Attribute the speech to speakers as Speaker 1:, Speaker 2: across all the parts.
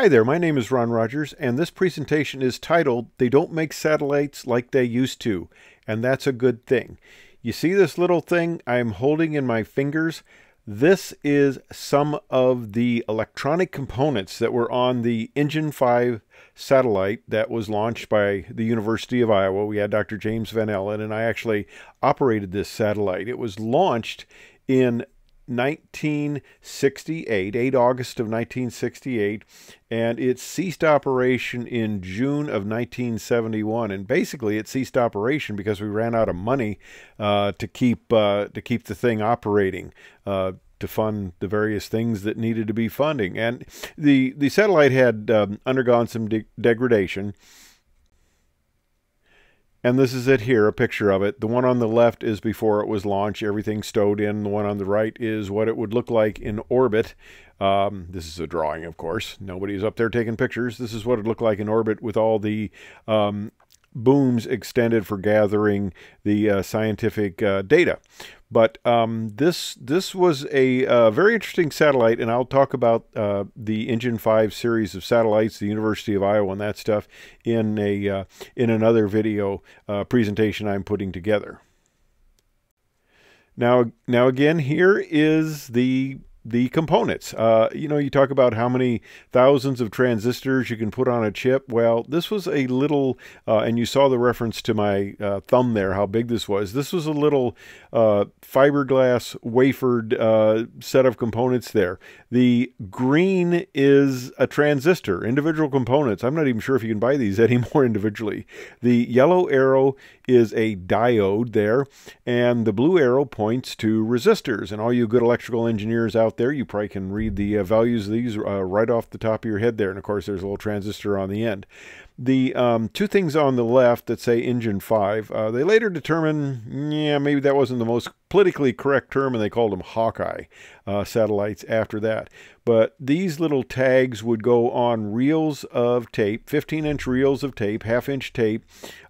Speaker 1: Hi there, my name is Ron Rogers, and this presentation is titled, They Don't Make Satellites Like They Used to, and that's a good thing. You see this little thing I'm holding in my fingers? This is some of the electronic components that were on the Injun 5 satellite that was launched by the University of Iowa. We had Dr. James Van Allen, and I actually operated this satellite. It was launched in 1968, 8 August of 1968, and it ceased operation in June of 1971. And basically, it ceased operation because we ran out of money uh, to keep uh, to keep the thing operating. Uh, to fund the various things that needed to be funding, and the the satellite had um, undergone some de degradation. And this is it here, a picture of it. The one on the left is before it was launched, everything stowed in. The one on the right is what it would look like in orbit. Um, this is a drawing, of course. Nobody's up there taking pictures. This is what it looked like in orbit with all the um, booms extended for gathering the uh, scientific uh, data. But um, this this was a uh, very interesting satellite, and I'll talk about uh, the Injun Five series of satellites, the University of Iowa, and that stuff in a uh, in another video uh, presentation I'm putting together. Now, now again, here is the the components. Uh, you know, you talk about how many thousands of transistors you can put on a chip. Well, this was a little, uh, and you saw the reference to my uh, thumb there, how big this was. This was a little uh, fiberglass wafered uh, set of components there. The green is a transistor, individual components. I'm not even sure if you can buy these anymore individually. The yellow arrow is a diode there, and the blue arrow points to resistors. And all you good electrical engineers out there, you probably can read the uh, values of these uh, right off the top of your head there. And of course, there's a little transistor on the end. The um, two things on the left that say Injun 5, uh, they later determined, yeah, maybe that wasn't the most politically correct term, and they called them Hawkeye uh, satellites after that. But these little tags would go on reels of tape, 15 inch reels of tape, half inch tape,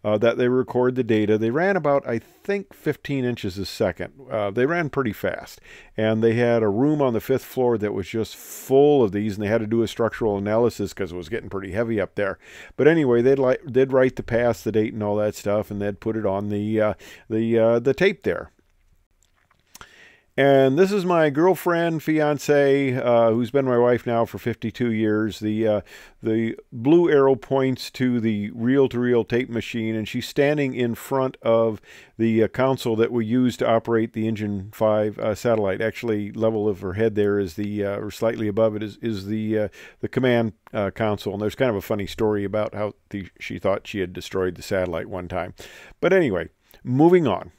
Speaker 1: uh, that they record the data. They ran about, I think, 15 inches a second. Uh, they ran pretty fast. And they had a room on the fifth floor that was just full of these, and they had to do a structural analysis because it was getting pretty heavy up there. But anyway, they'd, li- they'd write the pass, the date, and all that stuff, and they'd put it on the, uh, the, uh, the tape there. And this is my girlfriend, fiance, uh, who's been my wife now for 52 years. The uh, the blue arrow points to the reel-to-reel tape machine, and she's standing in front of the uh, console that we use to operate the Injun 5 uh, satellite. Actually, level of her head there is the, uh, or slightly above it, is, is the uh, the command console. And there's kind of a funny story about how the, she thought she had destroyed the satellite one time. But anyway, moving on.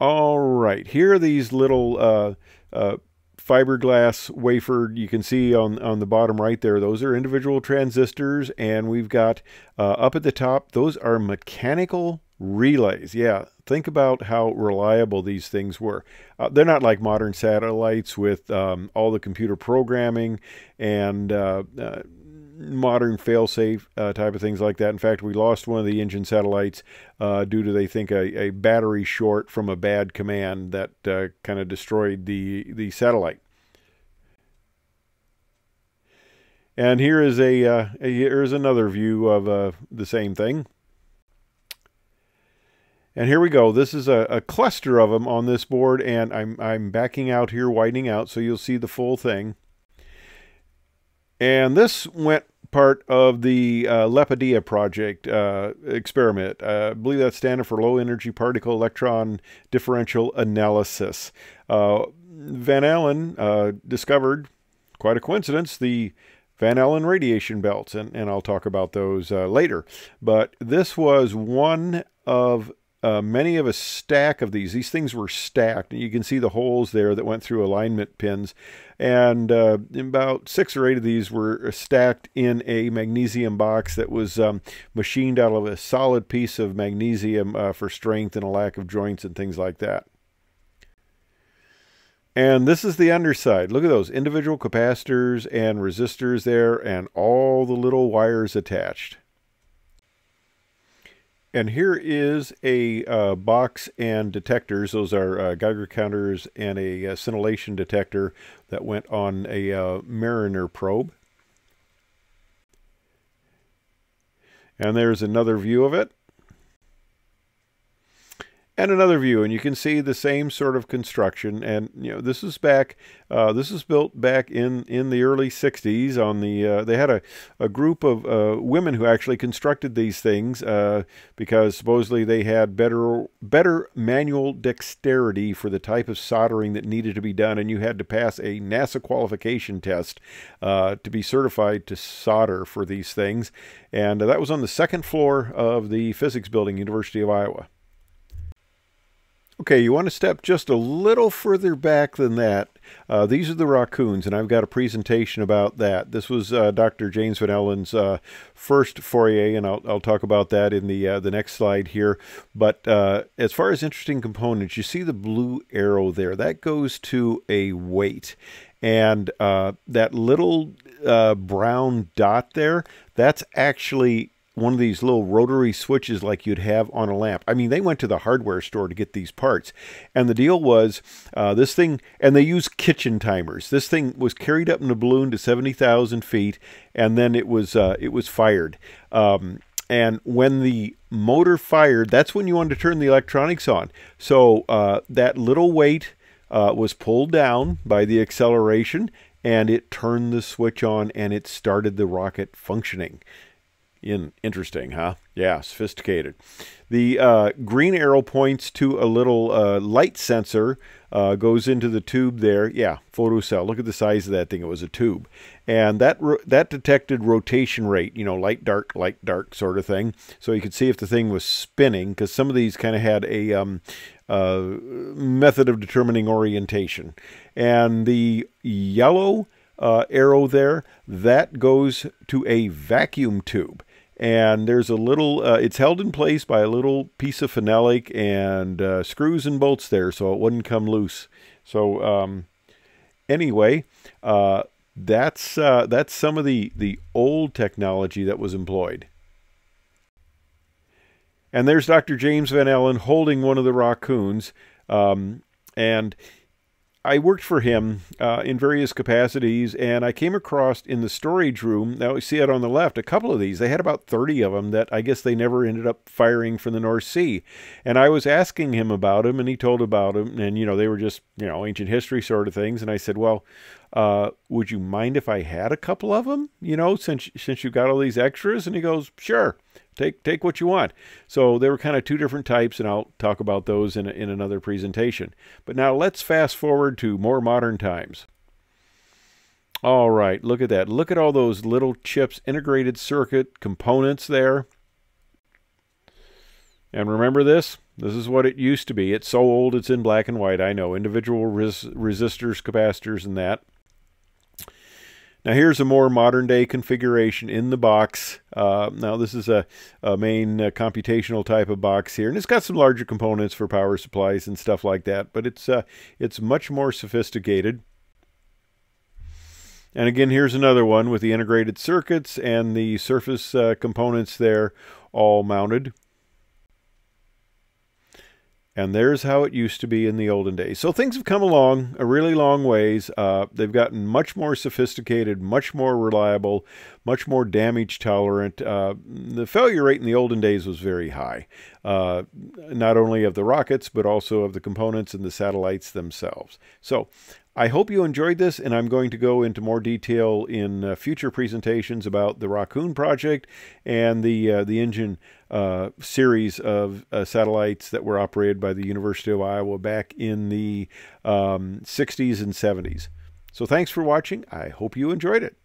Speaker 1: All right, here are these little uh, uh, fiberglass wafer you can see on, on the bottom right there. Those are individual transistors, and we've got uh, up at the top, those are mechanical relays. Yeah, think about how reliable these things were. Uh, they're not like modern satellites with um, all the computer programming and uh, uh, modern fail-safe uh, type of things like that. In fact, we lost one of the Injun satellites uh, due to they think a, a, battery short from a bad command that uh, kind of destroyed the the satellite. And here is a, uh, a here's another view of uh, the same thing. And here we go. This is a, a, cluster of them on this board, and I'm I'm backing out here, widening out, so you'll see the full thing. And this went part of the uh, LEPEDEA project uh, experiment. Uh, I believe that's standard for low energy particle electron differential analysis. Uh, Van Allen uh, discovered, quite a coincidence, the Van Allen radiation belts, and, and I'll talk about those uh, later. But this was one of uh, many of a stack of these. These things were stacked. You can see the holes there that went through alignment pins. And uh, about six or eight of these were stacked in a magnesium box that was um, machined out of a solid piece of magnesium uh, for strength and a lack of joints and things like that. And this is the underside. Look at those individual capacitors and resistors there and all the little wires attached. And here is a uh, box and detectors. Those are uh, Geiger counters and a uh, scintillation detector that went on a uh, Mariner probe. And there's another view of it and another view and you can see the same sort of construction. And you know this is back uh, this was built back in in the early 60s on the uh, they had a, a group of uh, women who actually constructed these things uh, because supposedly they had better better manual dexterity for the type of soldering that needed to be done and you had to pass a NASA qualification test uh, to be certified to solder for these things. And that was on the second floor of the physics building University of Iowa Okay, you want to step just a little further back than that. Uh, these are the rockoons, and I've got a presentation about that. This was uh, Dr. James Van Allen's uh, first foray, and I'll, I'll talk about that in the uh, the next slide here. But uh, as far as interesting components, you see the blue arrow there. That goes to a weight. And uh, that little brown dot there, that's actually one of these little rotary switches like you'd have on a lamp. I mean, they went to the hardware store to get these parts. And the deal was uh, this thing, and they use kitchen timers. This thing was carried up in a balloon to 70,000 feet, and then it was, uh, it was fired. Um, and when the motor fired, that's when you wanted to turn the electronics on. So uh, that little weight uh, was pulled down by the acceleration, and it turned the switch on, and it started the rocket functioning. In, interesting, huh? Yeah, sophisticated. The uh, green arrow points to a little uh, light sensor, uh, goes into the tube there. Yeah, photocell. Look at the size of that thing. It was a tube. And that that detected rotation rate, you know, light, dark, light, dark sort of thing. So you could see if the thing was spinning, because some of these kind of had a um, uh, method of determining orientation. And the yellow uh, arrow there, that goes to a vacuum tube and there's a little uh, it's held in place by a little piece of phenolic and uh, screws and bolts there so it wouldn't come loose so um, anyway uh, that's uh, that's some of the the old technology that was employed and there's Dr. James Van Allen holding one of the rockoons um, and I worked for him uh, in various capacities, and I came across in the storage room. Now, you see it on the left, a couple of these. They had about 30 of them that I guess they never ended up firing from the North Sea. And I was asking him about them, and he told about them. And, you know, they were just, you know, ancient history sort of things. And I said, well, uh, would you mind if I had a couple of them? You know, since since you got all these extras? And he goes, sure take take what you want. So there were kind of two different types, and I'll talk about those in, a, in another presentation. But now let's fast forward to more modern times. All right, look at that. Look at all those little chips, integrated circuit components there. And remember this? This is what it used to be. It's so old it's in black and white. I know. Individual res resistors, capacitors, and that. Now here's a more modern day configuration in the box. Uh, now this is a, a main uh, computational type of box here, and it's got some larger components for power supplies and stuff like that, but it's, uh, it's much more sophisticated. And again, here's another one with the integrated circuits and the surface uh, components there all mounted. And there's how it used to be in the olden days. So things have come along a really long ways. Uh, they've gotten much more sophisticated, much more reliable, much more damage tolerant. Uh, the failure rate in the olden days was very high, uh, not only of the rockets, but also of the components and the satellites themselves. So I hope you enjoyed this, and I'm going to go into more detail in uh, future presentations about the Rockoon project and the uh, the Injun uh, series of uh, satellites that were operated by the University of Iowa back in the um, 60s and 70s. So thanks for watching. I hope you enjoyed it.